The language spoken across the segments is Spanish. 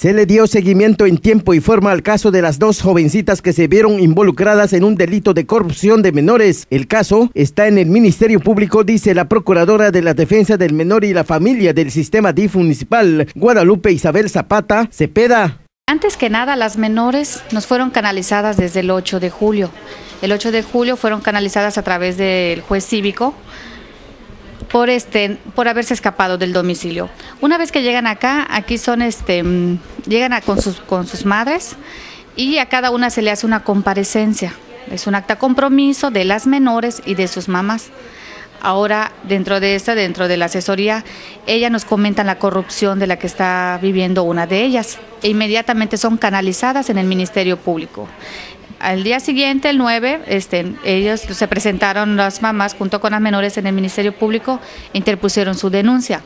Se le dio seguimiento en tiempo y forma al caso de las dos jovencitas que se vieron involucradas en un delito de corrupción de menores. El caso está en el Ministerio Público, dice la Procuradora de la Defensa del Menor y la Familia del Sistema DIF Municipal, Guadalupe Isabel Zapata Cepeda. Antes que nada, las menores nos fueron canalizadas desde el 8 de julio. El 8 de julio fueron canalizadas a través del juez cívico por este por haberse escapado del domicilio. Una vez que llegan acá, aquí son este mm, llegan con sus con sus madres y a cada una se le hace una comparecencia. Es un acta compromiso de las menores y de sus mamás. Ahora, dentro de esta, dentro de la asesoría, ella nos comenta la corrupción de la que está viviendo una de ellas e inmediatamente son canalizadas en el Ministerio Público. Al día siguiente, el 9, este, ellos se presentaron las mamás junto con las menores en el Ministerio Público, interpusieron su denuncia.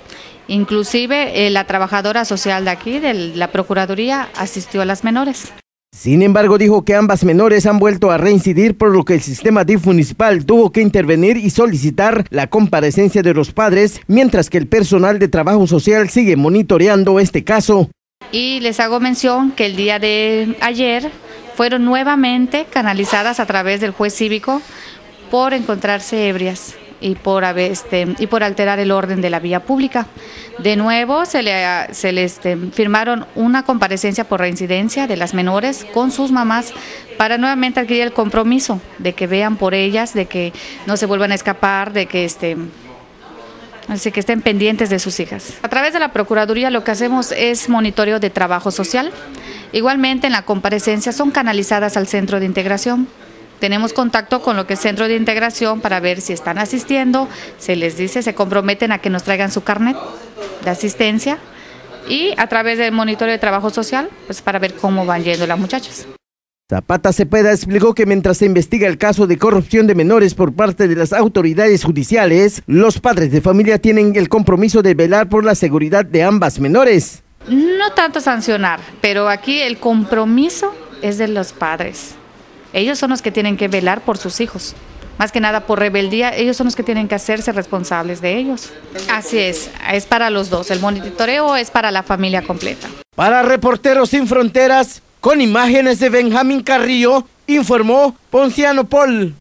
Inclusive eh, la trabajadora social de aquí, de la Procuraduría, asistió a las menores. Sin embargo, dijo que ambas menores han vuelto a reincidir, por lo que el sistema DIF municipal tuvo que intervenir y solicitar la comparecencia de los padres, mientras que el personal de trabajo social sigue monitoreando este caso. Y les hago mención que el día de ayer fueron nuevamente canalizadas a través del juez cívico por encontrarse ebrias y por, este, y por alterar el orden de la vía pública. De nuevo, se le, se le este, firmaron una comparecencia por reincidencia de las menores con sus mamás para nuevamente adquirir el compromiso de que vean por ellas, de que no se vuelvan a escapar, de que este, que estén pendientes de sus hijas. A través de la Procuraduría lo que hacemos es monitoreo de trabajo social. Igualmente en la comparecencia son canalizadas al centro de integración. Tenemos contacto con lo que es centro de integración para ver si están asistiendo, se les dice, se comprometen a que nos traigan su carnet de asistencia y a través del monitoreo de trabajo social, pues para ver cómo van yendo las muchachas. Zapata Cepeda explicó que mientras se investiga el caso de corrupción de menores por parte de las autoridades judiciales, los padres de familia tienen el compromiso de velar por la seguridad de ambas menores. No tanto sancionar, pero aquí el compromiso es de los padres. Ellos son los que tienen que velar por sus hijos. Más que nada por rebeldía, ellos son los que tienen que hacerse responsables de ellos. Así es, es para los dos. El monitoreo es para la familia completa. Para Reporteros Sin Fronteras, con imágenes de Benjamín Carrillo, informó Ponciano Paul.